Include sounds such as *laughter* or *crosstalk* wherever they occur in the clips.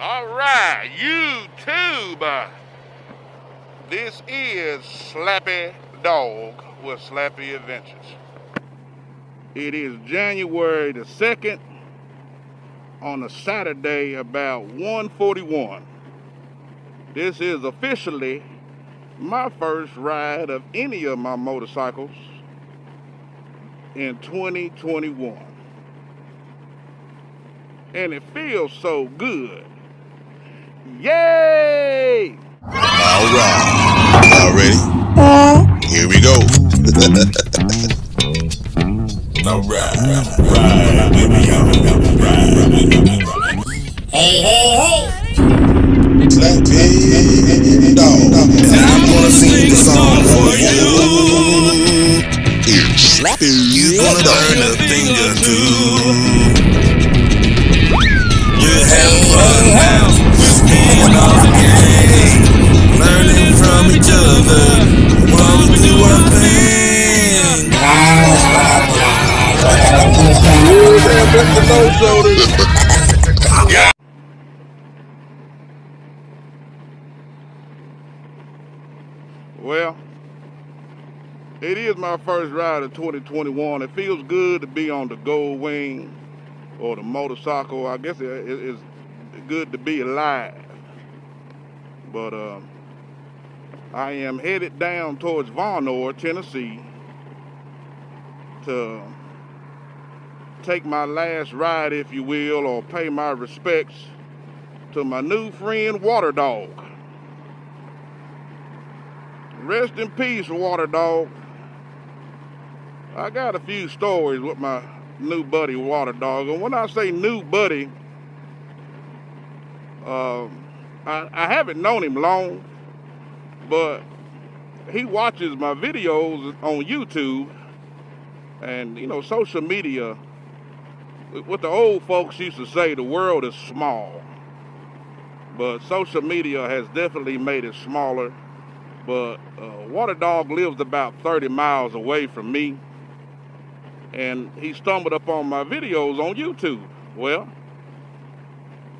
All right, YouTube. This is Slappy Dog with Slappy Adventures. It is January the 2nd on a Saturday about 141. This is officially my first ride of any of my motorcycles in 2021. And it feels so good. Yay! All right. Y'all ready? Here we go. *laughs* All right. Ride with me, y'all. Ride with me. Hey, hey, hey. Slappy Well, it is my first ride of 2021. It feels good to be on the Gold Wing or the motorcycle. I guess it, it- it's good to be alive. But uh, I am headed down towards Vonore, Tennessee to take my last ride, if you will, or pay my respects to my new friend Water Dog. Rest in peace, Water Dog. I got a few stories with my new buddy, Water Dog. And when I say new buddy, uh, I, I haven't known him long, but he watches my videos on YouTube and, you know, social media. What the old folks used to say, the world is small. But social media has definitely made it smaller but uh, Water Dog lives about 30 miles away from me, and he stumbled upon my videos on YouTube. Well,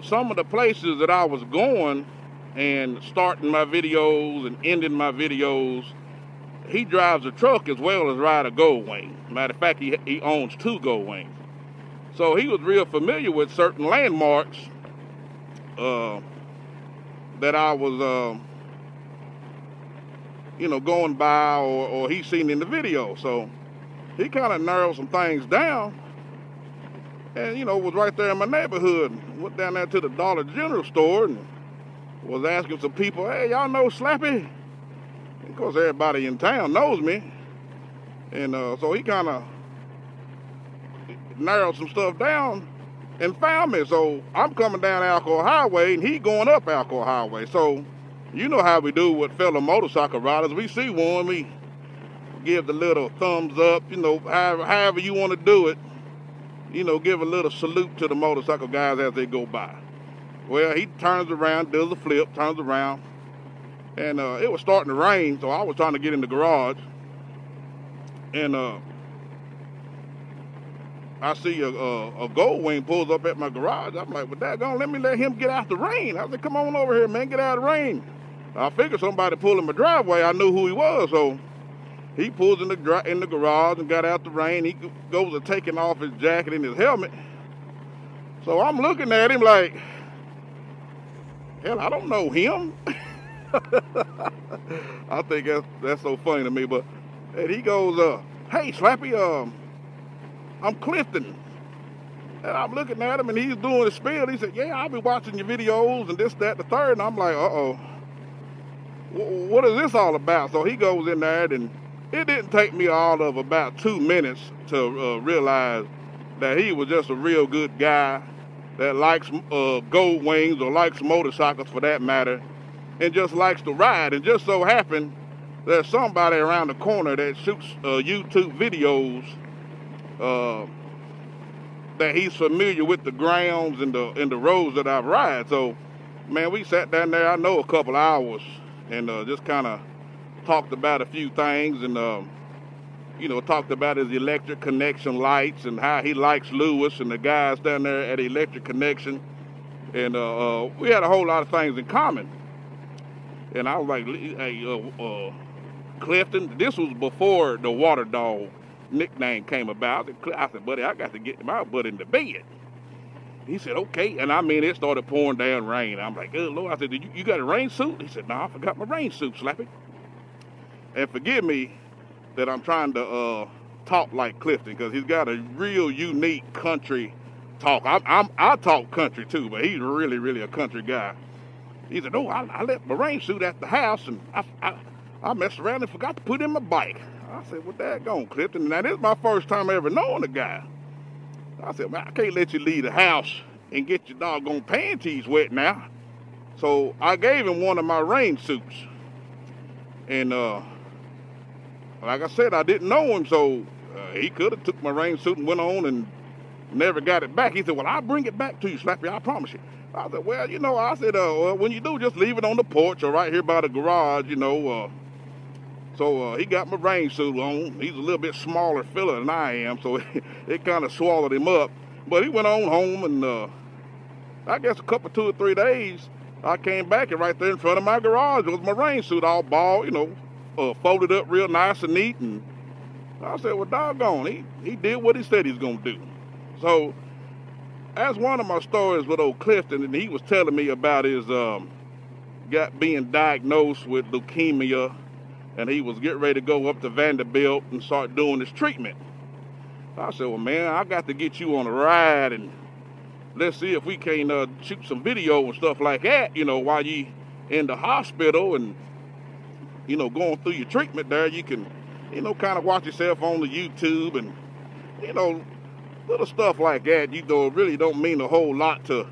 some of the places that I was going and starting my videos and ending my videos, he drives a truck as well as ride a Gold Wing. Matter of fact, he, he owns two Gold Wings. So he was real familiar with certain landmarks uh, that I was. Uh, you know, going by or, or he seen in the video. So he kind of narrowed some things down and, you know, was right there in my neighborhood. Went down there to the Dollar General store and was asking some people, hey, y'all know Slappy? Of course, everybody in town knows me. And uh, so he kind of narrowed some stuff down and found me. So I'm coming down Alcoa Highway and he going up Alcoa Highway. So you know how we do with fellow motorcycle riders. We see one, we give the little thumbs up, you know, however, however you want to do it. You know, give a little salute to the motorcycle guys as they go by. Well, he turns around, does a flip, turns around, and uh, it was starting to rain, so I was trying to get in the garage, and uh, I see a, a, a gold wing pulls up at my garage. I'm like, well, daggone, let me let him get out the rain. I said, come on over here, man, get out of the rain. I figured somebody pulled in my driveway. I knew who he was, so he pulls in the in the garage and got out the rain. He goes to taking off his jacket and his helmet. So I'm looking at him like, hell, I don't know him. *laughs* I think that's that's so funny to me. But and he goes, uh, hey, Slappy, um, I'm Clifton. And I'm looking at him and he's doing his spiel. He said, Yeah, I'll be watching your videos and this, that, the third. And I'm like, uh oh. What is this all about? So he goes in there and it didn't take me all of about two minutes to uh, realize that he was just a real good guy that likes uh, gold wings or likes motorcycles for that matter and just likes to ride. And just so happened there's somebody around the corner that shoots uh, YouTube videos uh, that he's familiar with the grounds and the and the roads that I've ride. So, man, we sat down there. I know a couple hours and uh, just kind of talked about a few things and um, you know talked about his electric connection lights and how he likes Lewis and the guys down there at Electric Connection. and uh, uh, we had a whole lot of things in common. And I was like, hey, uh, uh, Clifton, this was before the Water Dog nickname came about. I said, buddy, I got to get my butt into bed. He said, okay. And I mean, it started pouring down rain. I'm like, good Lord. I said, you, you got a rain suit? He said, no, I forgot my rain suit, Slappy. And forgive me that I'm trying to uh, talk like Clifton because he's got a real unique country talk. I'm, I'm, I talk country too, but he's really, really a country guy. He said, "Oh, I, I left my rain suit at the house, and I, I, I messed around and forgot to put in my bike." I said, "Well, that gone, Clifton." Now this is my first time ever knowing the guy. I said, "Man, I can't let you leave the house and get your doggone panties wet now." So I gave him one of my rain suits, and uh, like I said, I didn't know him, so uh, he could have took my rain suit and went on and never got it back. He said, "Well, I'll bring it back to you, Slappy. I promise you." I said, well, you know, I said, uh, well, when you do, just leave it on the porch or right here by the garage, you know. So uh, he got my rain suit on. He's a little bit smaller fella than I am, so *laughs* it, it kind of swallowed him up. But he went on home, and uh, I guess a couple, two or three days, I came back, and right there in front of my garage was my rain suit all ball, you know, uh, folded up real nice and neat. And I said, well, doggone, he, he did what he said he was going to do. So that's one of my stories with old Clifton, and he was telling me about his um, got being diagnosed with leukemia, and he was getting ready to go up to Vanderbilt and start doing his treatment. I said, "Well, man, I got to get you on a ride, and let's see if we can uh, shoot some video and stuff like that. You know, while you in the hospital and you know going through your treatment there, you can, you know, kind of watch yourself on the YouTube and you know little stuff like that, you know, really don't mean a whole lot to,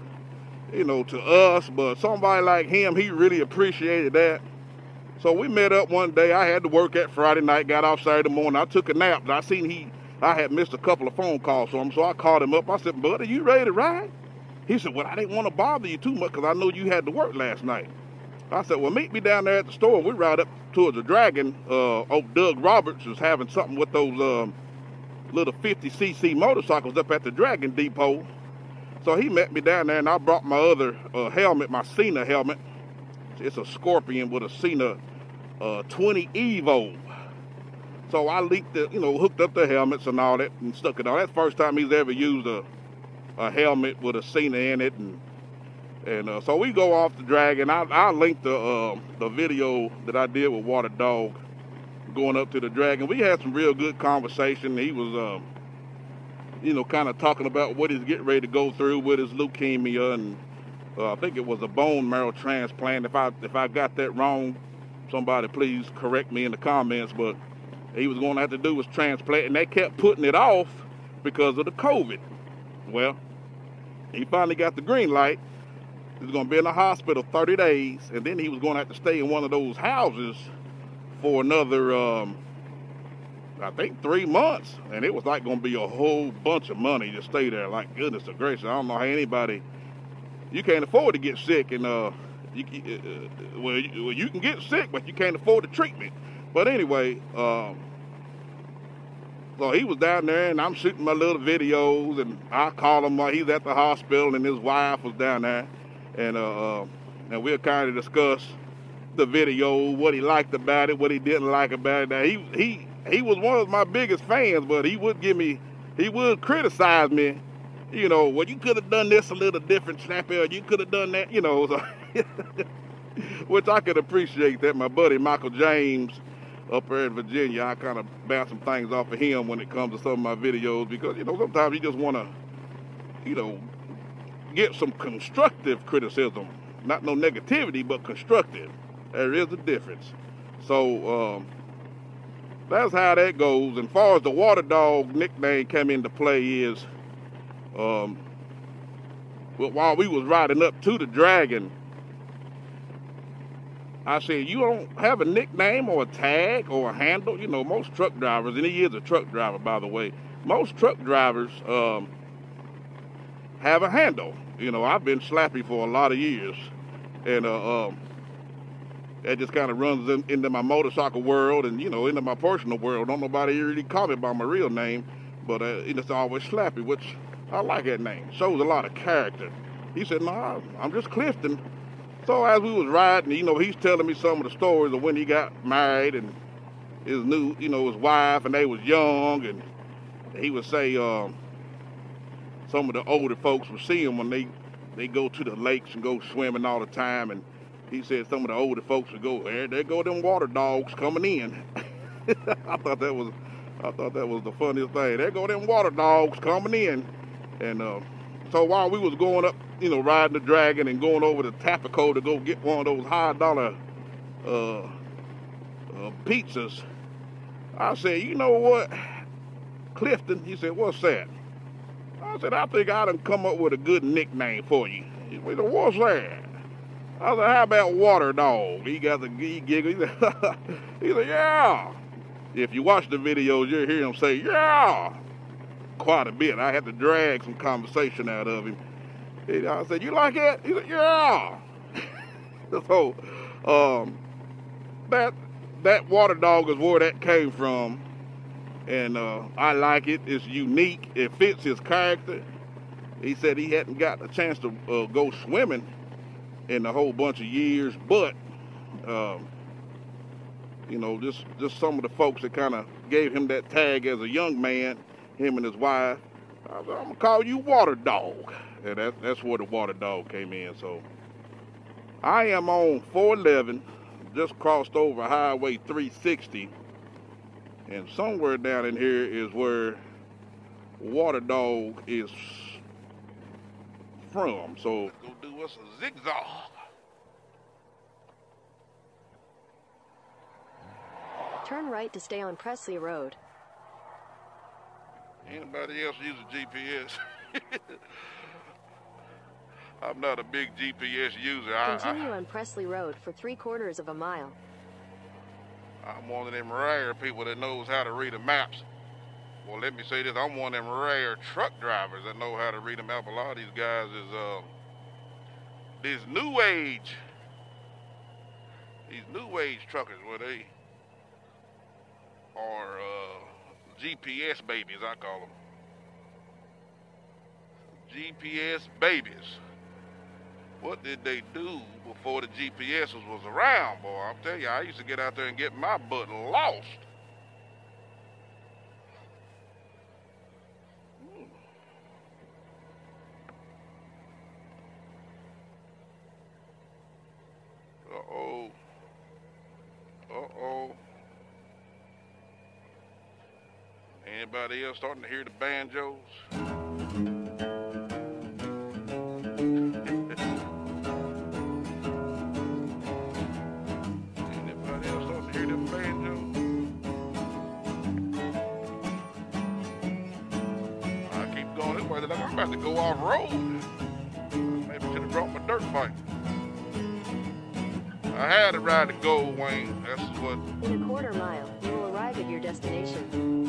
you know, to us, but somebody like him, he really appreciated that. So we met up one day. I had to work at Friday night, got off Saturday morning. I took a nap, but I seen he, I had missed a couple of phone calls from him, so I called him up. I said, "Bud, are you ready to ride?" He said, "Well, I didn't want to bother you too much because I know you had to work last night." I said, "Well, meet me down there at the store. We ride up towards the Dragon. Uh, oh, Doug Roberts was having something with those." Um, little 50cc motorcycles up at the Dragon Depot. So he met me down there, and I brought my other uh, helmet, my Sena helmet. It's a Scorpion with a Sena uh, 20 Evo. So I leaked the, you know, hooked up the helmets and all that and stuck it on. That's first time he's ever used a, a helmet with a Sena in it. And and uh, so we go off the Dragon. I, I linked the, uh, the video that I did with Water Dog going up to the Dragon. We had some real good conversation. He was, um, you know, kind of talking about what he's getting ready to go through with his leukemia, and uh, I think it was a bone marrow transplant. If I if I got that wrong, somebody please correct me in the comments. But he was going to have to do was transplant, and they kept putting it off because of the COVID. Well, he finally got the green light. He was going to be in the hospital 30 days, and then he was going to have to stay in one of those houses for another, um, I think, three months, and it was like going to be a whole bunch of money to stay there. Like goodness gracious, I don't know how anybody. You can't afford to get sick, and uh, you, uh, uh, well, you, well, you can get sick, but you can't afford the treatment. But anyway, um, so he was down there, and I'm shooting my little videos, and I call him while he's at the hospital, and his wife was down there, and uh, uh and we'll kind of discuss the video, what he liked about it, what he didn't like about it. Now he he he was one of my biggest fans, but he would give me he would criticize me. You know, well you could have done this a little different, Snappy, or you could have done that, you know. *laughs* So which I could appreciate that. My buddy Michael James up there in Virginia, I kind of bounce some things off of him when it comes to some of my videos because, you know, sometimes you just want to, you know, get some constructive criticism. Not no negativity, but constructive. There is a difference. So um, that's how that goes. And far as the water dog nickname came into play is, um, well, while we was riding up to the dragon, I said, you don't have a nickname or a tag or a handle? You know, most truck drivers, and he is a truck driver, by the way, most truck drivers um, have a handle. You know, I've been slappy for a lot of years. And uh, um, that just kind of runs in, into my motorcycle world and you know into my personal world. Don't nobody really call me by my real name, but uh, it's always Slappy, which I like that name. Shows a lot of character. He said, nah, I'm just Clifton. So as we was riding, you know, he's telling me some of the stories of when he got married and his new, you know, his wife, and they was young, and he would say um, some of the older folks would see him when they they go to the lakes and go swimming all the time, and he said some of the older folks would go there. There go them water dogs coming in. *laughs* I thought that was I thought that was the funniest thing. There go them water dogs coming in, and uh, so while we was going up you know, riding the dragon and going over to Tapoco to go get one of those high dollar uh, uh, pizzas. I said, you know what, Clifton? He said, what's that? I said, I think I done come up with a good nickname for you. He said, what's that? I said, how about Water Dog? He got the he giggled. He said, *laughs* he said, yeah. If you watch the videos, you'll hear him say, yeah, quite a bit. I had to drag some conversation out of him. I said, you like it? He said, yeah. *laughs* so, um, that that water dog is where that came from, and uh, I like it. It's unique. It fits his character. He said he hadn't got a chance to uh, go swimming in a whole bunch of years, but um, you know, just just some of the folks that kind of gave him that tag as a young man, him and his wife. I I'm gonna call you Water Dog. And that, that's where the water dog came in. So I am on 411, just crossed over Highway 360. And somewhere down in here is where water dog is from. So let's go do us a zigzag. Turn right to stay on Presley Road. Anybody else use a GPS? *laughs* I'm not a big GPS user. Continue I, on Presley Road for three quarters of a mile. I'm one of them rare people that knows how to read the maps. Well, let me say this: I'm one of them rare truck drivers that know how to read a map. A lot of these guys is uh, this new age, these new age truckers, where they are uh, GPS babies, I call them. GPS babies. What did they do before the GPS was around, boy? I'm telling you, I used to get out there and get my butt lost. Uh-oh. Uh-oh. Anybody else starting to hear the banjos? *laughs* about to go off road. Maybe should have brought my dirt bike. I had to ride the Gold Wing. That's what. In a quarter mile, you will arrive at your destination.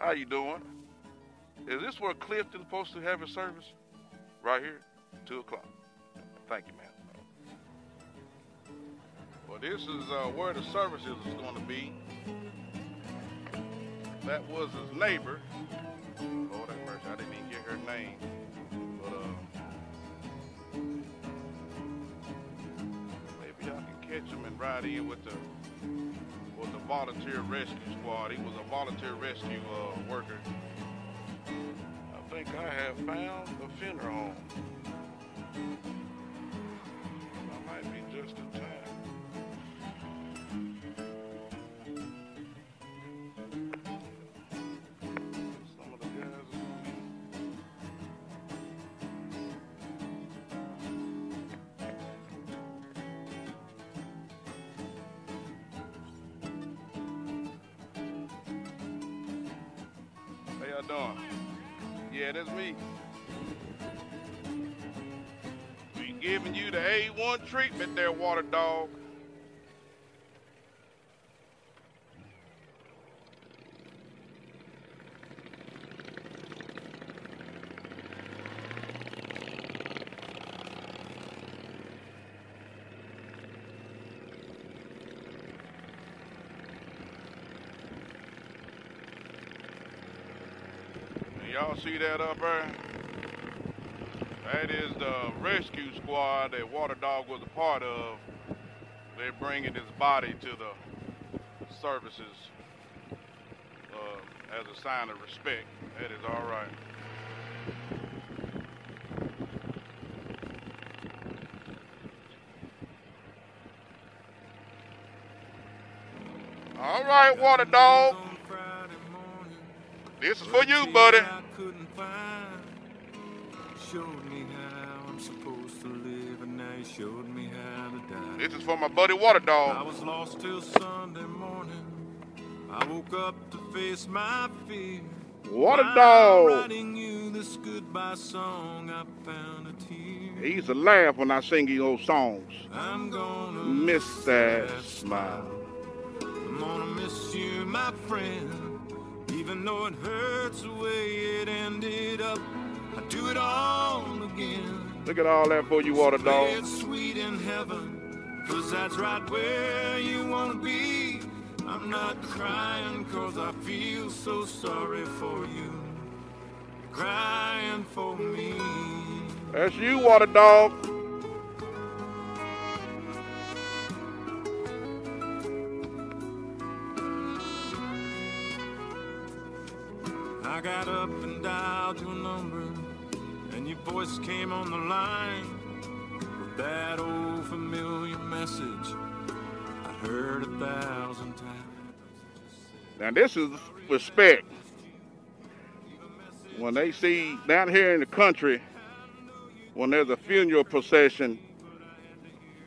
How you doing? Is this where Clifton's supposed to have his service? Right here, 2 o'clock. Thank you, man. Well, this is uh, where the service is going to be. That was his neighbor. Lord have mercy, I didn't even get her name. But, uh, maybe I can catch him and ride in with the was a volunteer rescue squad. He was a volunteer rescue uh, worker. I think I have found the funeral home. I might be just in time. Y'all doing? Yeah, that's me. We giving you the A1 treatment there, water dog. Y'all see that up there? That is the rescue squad that Water Dog was a part of. They're bringing his body to the services uh, as a sign of respect. That is all right. All right, Water Dog. This is for you, buddy. For my buddy Water Dog. I was lost till Sunday morning. I woke up to face my fear. Water While dog. Writing you this goodbye song, I found a tear. He used to laugh when I sing you old songs. I'm gonna Miss that smile. I'm gonna miss you, my friend. Even though it hurts the way it ended up, I do it all again. Look at all that for you, water dog. sweet in heaven, cause that's right where you wanna be. I'm not crying cause I feel so sorry for you. Crying for me. That's you, water dog. I got up and dialed your number, and your voice came on the line that old familiar message I heard a thousand times. Now this is respect. When they see down here in the country, when there's a funeral procession,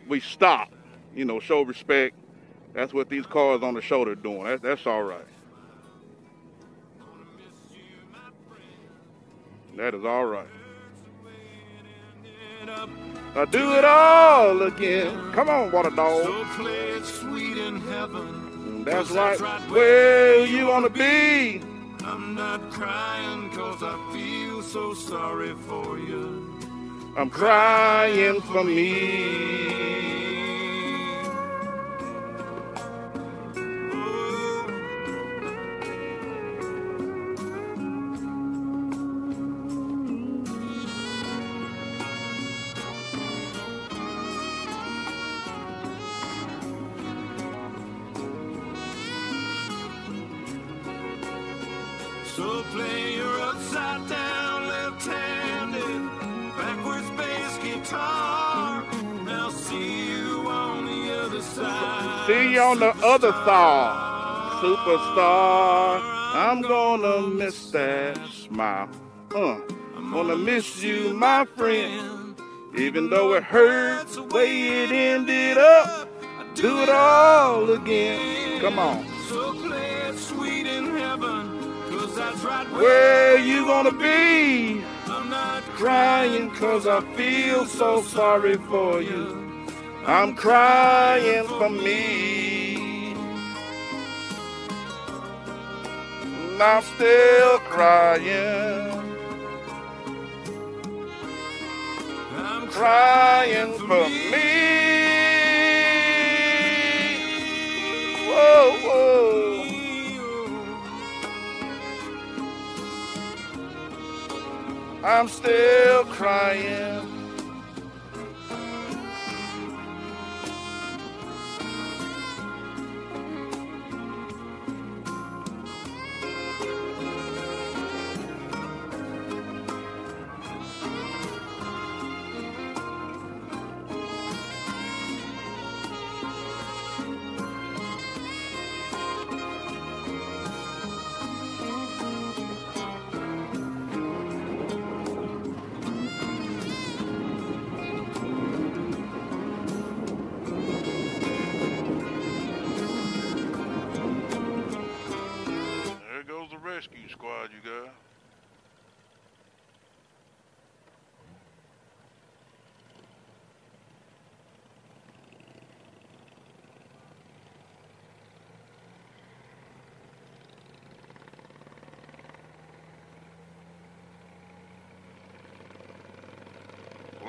we stop, you know, show respect. That's what these cars on the shoulder doing. That, that's all right. That is all right. Ended up I do it all again. Come on, water dog. So play it sweet in heaven. That's right. Where you wanna be? I'm not crying cause I feel so sorry for you. I'm crying for me. On the other side, superstar. I'm gonna miss that smile. Uh, gonna miss you, my friend. Even though it hurts the way it ended up, do it all again. Come on. So play sweet in heaven, cause that's right Where you gonna be? I'm not Crying cause I feel so sorry for you. I'm crying for me. And I'm still crying, I'm crying for me. Whoa, whoa. I'm still crying.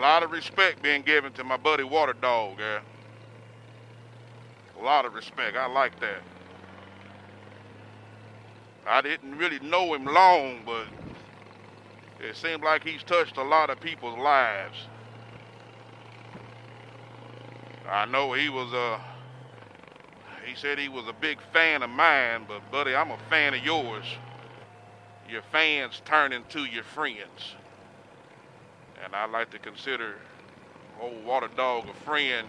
Lot of respect being given to my buddy Water Dog, yeah. A lot of respect. I like that. I didn't really know him long, but it seems like he's touched a lot of people's lives. I know he was a. He said he was a big fan of mine, but buddy, I'm a fan of yours. Your fans turn into your friends, and I like to consider old Water Dog a friend.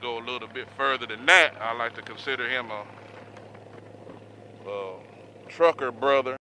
Go a little bit further than that. I like to consider him a, a trucker brother.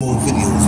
More videos